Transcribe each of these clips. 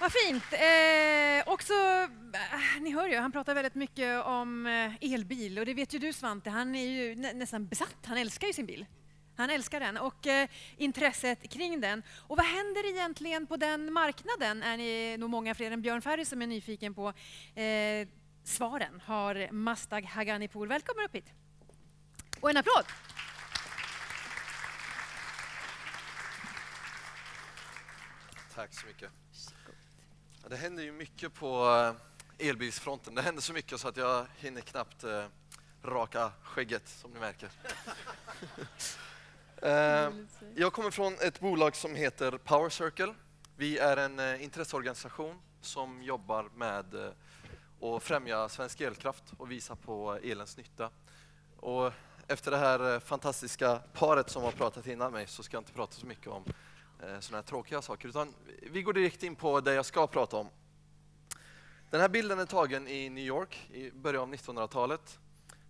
Vad fint. Eh, också, eh, ni hör ju, han pratar väldigt mycket om eh, elbil och det vet ju du Svante, han är ju nä nästan besatt. Han älskar ju sin bil. Han älskar den och eh, intresset kring den. Och vad händer egentligen på den marknaden? Är ni nog många fler än Björn Ferry som är nyfiken på. Eh, svaren har Mastag Haganipour. Välkommen upp hit. Och en applåd. Tack så mycket. Det händer ju mycket på eh, elbilsfronten. Det händer så mycket så att jag hinner knappt eh, raka skägget som ni märker. eh, jag kommer från ett bolag som heter Power Circle. Vi är en intresseorganisation som jobbar med att främja svensk elkraft och visa på elens nytta. Och efter det här fantastiska paret som har pratat innan mig så ska jag inte prata så mycket om Eh, sådana här tråkiga saker, utan vi går direkt in på det jag ska prata om. Den här bilden är tagen i New York i början av 1900-talet.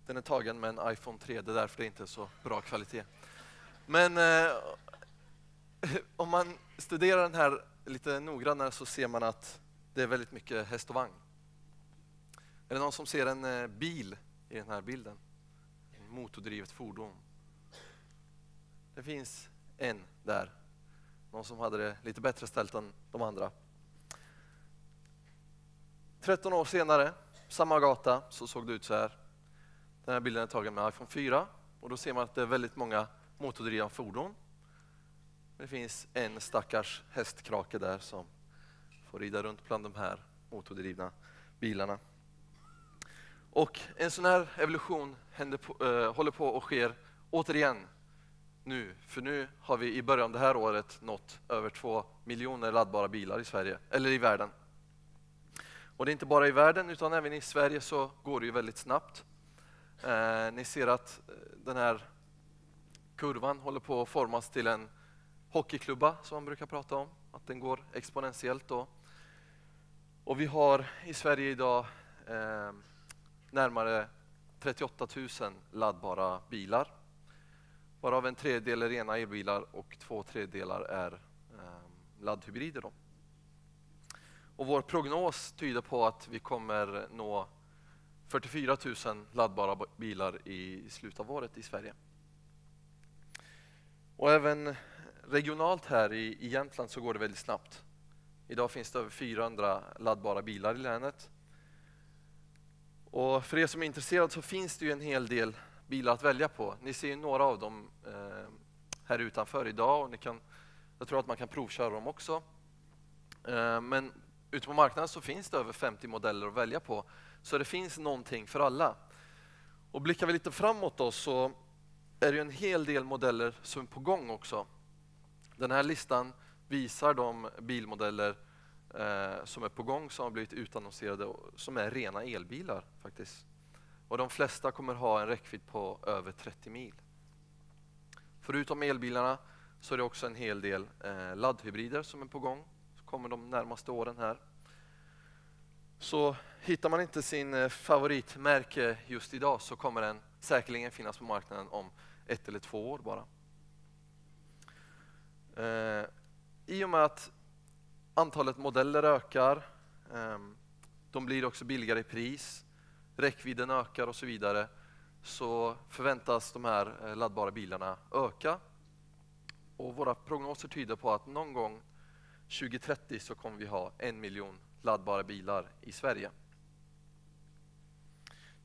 Den är tagen med en iPhone 3, det är därför det inte är så bra kvalitet. Men eh, om man studerar den här lite noggrannare så ser man att det är väldigt mycket häst och vagn. Är det någon som ser en eh, bil i den här bilden? En motordrivet fordon. Det finns en där någon som hade det lite bättre ställt än de andra. 13 år senare, samma gata, så såg det ut så här. Den här bilden är tagen med iPhone 4 och då ser man att det är väldigt många motordrivna fordon. Det finns en stackars hästkrake där som får rida runt bland de här motordrivna bilarna. Och en sån här evolution på, äh, håller på och sker återigen nu, för nu har vi i början av det här året nått över två miljoner laddbara bilar i Sverige, eller i världen. Och det är inte bara i världen, utan även i Sverige så går det ju väldigt snabbt. Eh, ni ser att eh, den här kurvan håller på att formas till en hockeyklubba, som man brukar prata om. Att den går exponentiellt då. Och vi har i Sverige idag eh, närmare 38 000 laddbara bilar varav en tredjedel är rena elbilar och två tredjedelar är eh, laddhybrider. Då. Och vår prognos tyder på att vi kommer nå 44 000 laddbara bilar i slutet av året i Sverige. Och även regionalt här i, Jämtland så går det väldigt snabbt. Idag finns det över 400 laddbara bilar i länet. Och för er som är intresserade så finns det ju en hel del bilar att välja på. Ni ser några av dem eh, här utanför idag och ni kan, jag tror att man kan provköra dem också. Eh, men ute på marknaden så finns det över 50 modeller att välja på, så det finns någonting för alla. Och blickar vi lite framåt då så är det en hel del modeller som är på gång också. Den här listan visar de bilmodeller eh, som är på gång, som har blivit utannonserade, som är rena elbilar faktiskt och de flesta kommer ha en räckvidd på över 30 mil. Förutom elbilarna så är det också en hel del eh, laddhybrider som är på gång, Så kommer de närmaste åren här. Så hittar man inte sin eh, favoritmärke just idag så kommer den säkerligen finnas på marknaden om ett eller två år bara. Eh, I och med att antalet modeller ökar, eh, de blir också billigare i pris, räckvidden ökar och så vidare så förväntas de här eh, laddbara bilarna öka. Och våra prognoser tyder på att någon gång 2030 så kommer vi ha en miljon laddbara bilar i Sverige.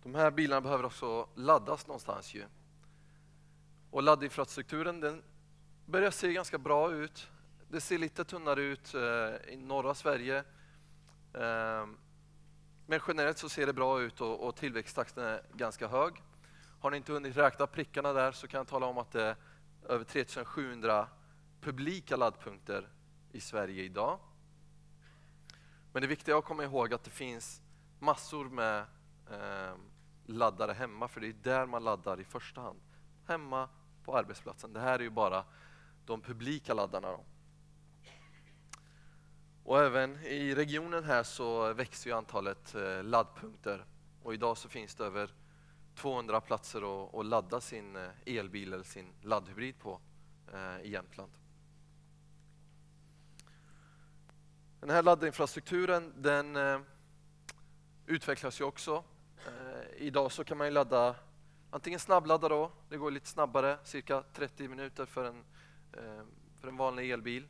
De här bilarna behöver också laddas någonstans ju. Och laddinfrastrukturen den börjar se ganska bra ut. Det ser lite tunnare ut eh, i norra Sverige. Ehm, men generellt så ser det bra ut och, och tillväxttakten är ganska hög. Har ni inte hunnit räkna prickarna där så kan jag tala om att det är över 3700 publika laddpunkter i Sverige idag. Men det viktiga att komma ihåg är att det finns massor med eh, laddare hemma, för det är där man laddar i första hand. Hemma på arbetsplatsen. Det här är ju bara de publika laddarna. Då. Och även i regionen här så växer ju antalet eh, laddpunkter och idag så finns det över 200 platser att, att ladda sin eh, elbil eller sin laddhybrid på eh, i Jämtland. Den här laddinfrastrukturen den utvecklas ju också. Idag så kan man ladda antingen snabbladda då, det går lite snabbare, cirka 30 minuter för en, för en vanlig elbil.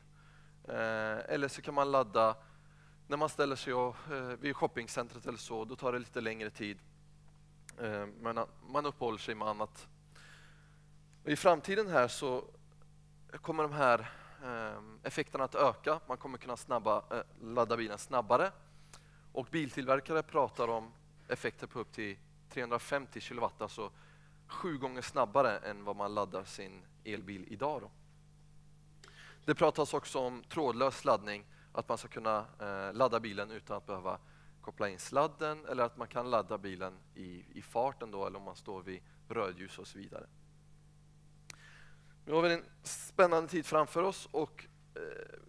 Eh, eller så kan man ladda när man ställer sig och, eh, vid shoppingcentret eller så, då tar det lite längre tid. Eh, men man uppehåller sig med annat. I framtiden här så kommer de här effekterna att öka. Man kommer kunna snabba, ladda bilen snabbare. Och biltillverkare pratar om effekter på upp till 350 kilowatt, alltså sju gånger snabbare än vad man laddar sin elbil idag. Då. Det pratas också om trådlös laddning, att man ska kunna eh, ladda bilen utan att behöva koppla in sladden eller att man kan ladda bilen i, i farten då, eller om man står vid rödljus och så vidare. Nu har vi en spännande tid framför oss och eh,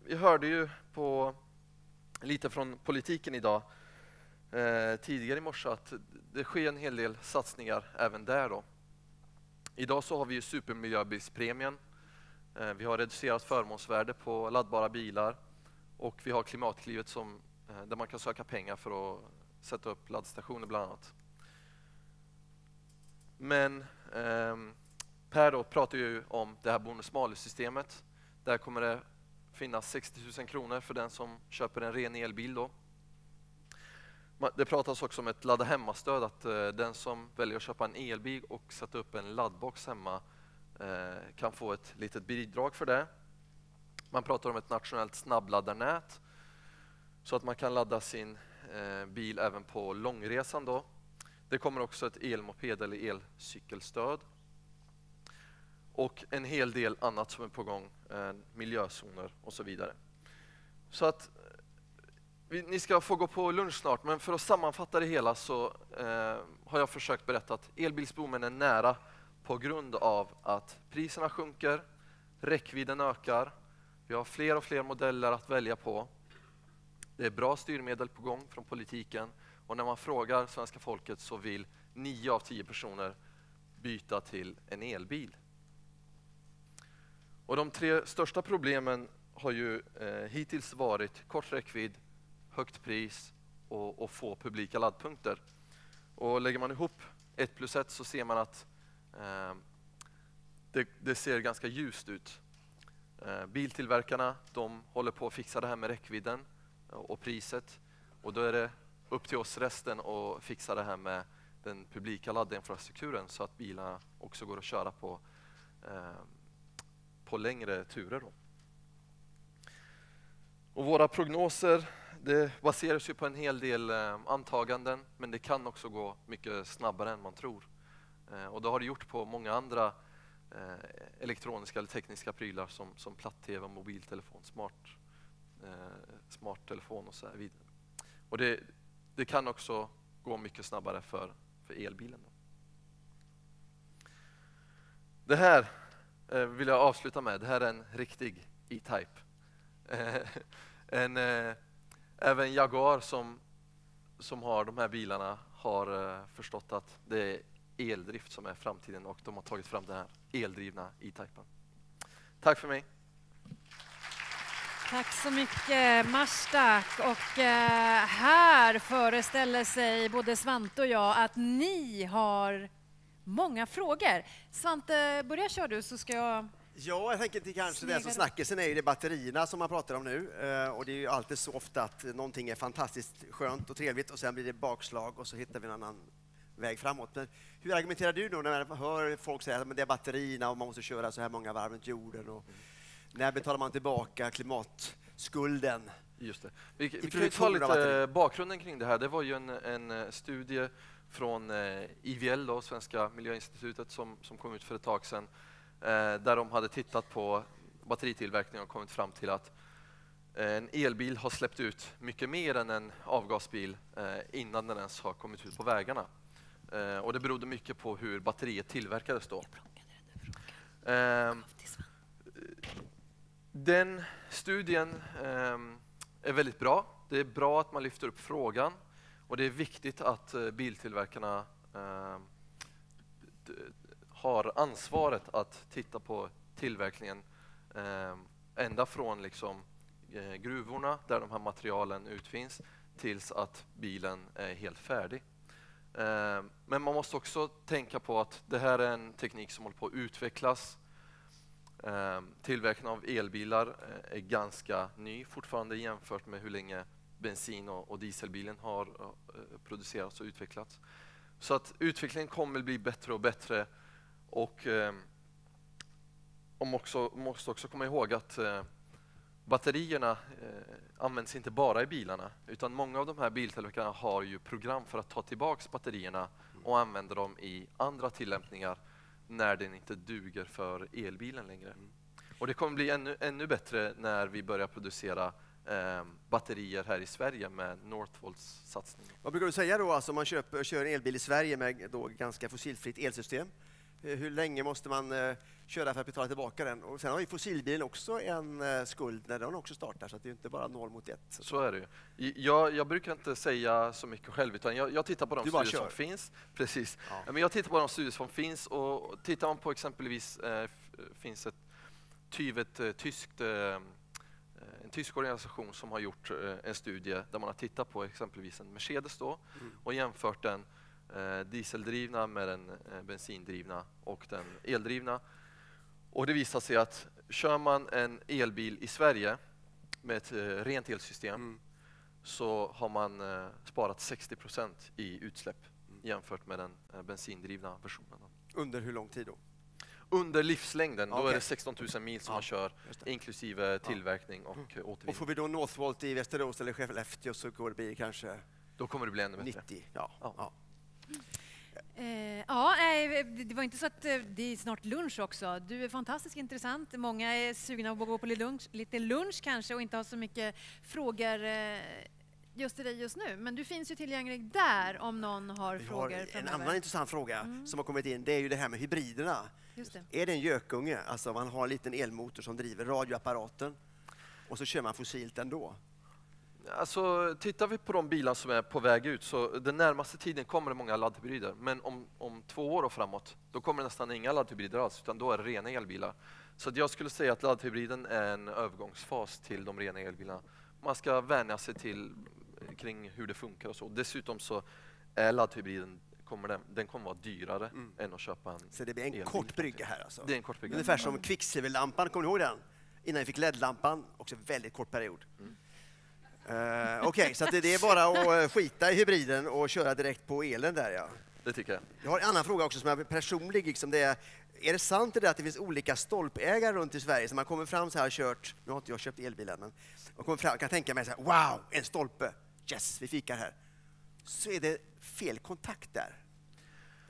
vi hörde ju på lite från politiken idag eh, tidigare i morse att det sker en hel del satsningar även där. Då. Idag så har vi ju supermiljöbilspremien. Eh, vi har reducerat förmånsvärde på laddbara bilar och vi har Klimatklivet som, eh, där man kan söka pengar för att sätta upp laddstationer bland annat. Men eh, Per då pratar ju om det här bonus-malus-systemet. Där kommer det finnas 60 000 kronor för den som köper en ren elbil. Då. Det pratas också om ett ladda hemma-stöd, att eh, den som väljer att köpa en elbil och sätta upp en laddbox hemma eh, Eh, kan få ett litet bidrag för det. Man pratar om ett nationellt snabbladdarnät så att man kan ladda sin eh, bil även på långresan. Då. Det kommer också ett elmoped eller elcykelstöd och en hel del annat som är på gång, eh, miljözoner och så vidare. Så att ni ska få gå på lunch snart, men för att sammanfatta det hela så eh, har jag försökt berätta att elbilsboomen är nära på grund av att priserna sjunker, räckvidden ökar, vi har fler och fler modeller att välja på. Det är bra styrmedel på gång från politiken och när man frågar svenska folket så vill nio av tio personer byta till en elbil. Och de tre största problemen har ju eh, hittills varit kort räckvidd, högt pris och, och, få publika laddpunkter. Och lägger man ihop ett plus ett så ser man att Ehm, det, det, ser ganska ljust ut. Ehm, biltillverkarna de håller på att fixa det här med räckvidden och priset. Och då är det upp till oss resten att fixa det här med den publika laddinfrastrukturen så att bilarna också går att köra på ehm, på längre turer. Då. Och våra prognoser det baseras ju på en hel del antaganden men det kan också gå mycket snabbare än man tror. Eh, och det har det gjort på många andra eh, elektroniska eller tekniska prylar som, som platt-tv, mobiltelefon, smart, eh, smarttelefon och så vidare. Och det, det kan också gå mycket snabbare för, för elbilen. Då. Det här eh, vill jag avsluta med. Det här är en riktig E-Type. Eh, en, eh, även Jaguar som, som har de här bilarna har eh, förstått att det är eldrift som är framtiden och de har tagit fram den här eldrivna E-Typen. Tack för mig. Tack så mycket Marstak. Och eh, här föreställer sig både Svante och jag att ni har många frågor. Svante, börja kör du så ska jag Ja, jag tänker till kanske det som snackisen är ju det batterierna som man pratar om nu. Eh, och det är ju alltid så ofta att någonting är fantastiskt skönt och trevligt och sen blir det bakslag och så hittar vi en annan väg framåt. Men hur argumenterar du då när man hör folk säga att det är batterierna och man måste köra så här många varv runt jorden? Och när betalar man tillbaka klimatskulden? Just det. Vi, vi kan ta lite bakgrunden kring det här. Det var ju en, en studie från eh, IVL, då, Svenska miljöinstitutet, som, som kom ut för ett tag sedan, eh, där de hade tittat på batteritillverkning och kommit fram till att en elbil har släppt ut mycket mer än en avgasbil eh, innan den ens har kommit ut på vägarna. Eh, och det berodde mycket på hur batteriet tillverkades då. Eh, den studien eh, är väldigt bra. Det är bra att man lyfter upp frågan och det är viktigt att eh, biltillverkarna eh, har ansvaret att titta på tillverkningen ända från liksom eh, gruvorna där de här materialen utfinns tills att bilen är helt färdig. Eh, men man måste också tänka på att det här är en teknik som håller på att utvecklas. Eh, tillverkningen av elbilar eh, är ganska ny fortfarande jämfört med hur länge bensin och dieselbilen har producerats och utvecklats. Så att utvecklingen kommer bli bättre och bättre och man måste också komma ihåg att batterierna eh, används inte bara i bilarna utan många av de här biltillverkarna har ju program för att ta tillbaks batterierna och använda dem i andra tillämpningar när den inte duger för elbilen längre. Mm. Och det kommer bli ännu, ännu bättre när vi börjar producera eh, batterier här i Sverige med Northvolts satsning. Vad brukar du säga då, alltså om man köper, kör en elbil i Sverige med då ganska fossilfritt elsystem? Eh, hur länge måste man eh, köra för att betala tillbaka den? Och sen har ju fossilbilen också en eh, skuld när den också startar, så det är inte bara noll mot ett. Så är det ju. Jag, jag brukar inte säga så mycket själv, utan jag, jag tittar på de studier som finns. Precis. Ja. Men jag tittar på de studier som finns och tittar man på exempelvis, eh, finns ett tyvet eh, tyskt eh, en tysk organisation som har gjort en studie där man har tittat på exempelvis en Mercedes då, mm. och jämfört den dieseldrivna med den eh, bensindrivna och den eldrivna. Och det visar sig att kör man en elbil i Sverige med ett eh, rent elsystem mm. så har man eh, sparat 60 procent i utsläpp mm. jämfört med den eh, bensindrivna versionen. Under hur lång tid då? Under livslängden, okay. då är det 16 000 mil som ja, man kör inklusive tillverkning och mm. återvinning. Och får vi då Northvolt i Västerås eller Skellefteå så går det bli kanske då kommer det bli ännu bättre. 90, ja. ja. Ja. Eh, ja, det var inte så att eh, det är snart lunch också. Du är fantastiskt intressant. Många är sugna på att gå på lite lunch, lite lunch kanske och inte ha så mycket frågor eh, just till dig just nu. Men du finns ju tillgänglig där om någon har Vi frågor har En annan intressant fråga mm. som har kommit in det är ju det här med hybriderna. Är det en gökunge? Alltså man har en liten elmotor som driver radioapparaten och så kör man fossilt ändå. Alltså, tittar vi på de bilar som är på väg ut så den närmaste tiden kommer det många laddhybrider. Men om, om två år och framåt, då kommer det nästan inga laddhybrider alls, utan då är det rena elbilar. Så jag skulle säga att laddhybriden är en övergångsfas till de rena elbilarna. Man ska vänja sig till kring hur det funkar och så. Dessutom så är laddhybriden kommer den, den kommer vara dyrare mm. än att köpa en Så det blir en elbil. kort brygga här alltså? Det är en kort brygga. Ungefär som kvicksilverlampan, kommer ni ihåg den? Innan vi fick LED-lampan, också väldigt kort period. Mm. Uh, Okej, okay, så det, det, är bara att eh, skita i hybriden och köra direkt på elen där ja. Det tycker jag. Jag har en annan fråga också som är personlig. Liksom det är, är det sant det att det finns olika stolpägare runt i Sverige? Så man kommer fram så här kört, nu har inte jag köpt elbil än, men man kommer fram kan tänka mig så här, wow, en stolpe, yes, vi fikar här. Så är det fel kontakt där.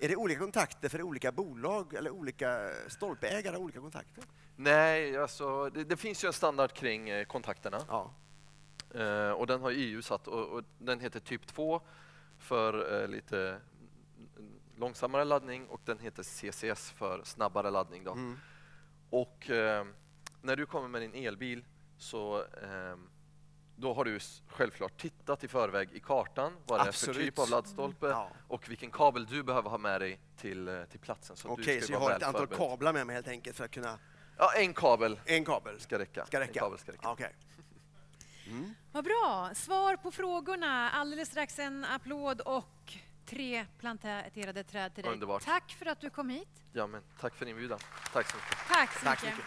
Är det olika kontakter för olika bolag eller olika stolpägare olika kontakter? Nej, alltså det, det finns ju en standard kring eh, kontakterna. Ja. Eh, och den har EU satt och, och, den heter typ 2 för eh, lite långsammare laddning och den heter CCS för snabbare laddning. Då. Mm. Och eh, när du kommer med din elbil så ehm, då har du självklart tittat i förväg i kartan vad det är för typ av laddstolpe mm. ja. och vilken kabel du behöver ha med dig till, eh, till platsen. Okej, okay, så jag har ett antal förberedd. kablar med mig helt enkelt för att kunna... Ja, en kabel, en kabel. ska räcka. Ska räcka. En kabel ska räcka. Okay. Mm. Vad bra. Svar på frågorna. Alldeles strax en applåd och tre planterade träd till dig. Underbart. Tack för att du kom hit. Ja, men tack för inbjudan. Tack så mycket. Tack så mycket. Tack så mycket.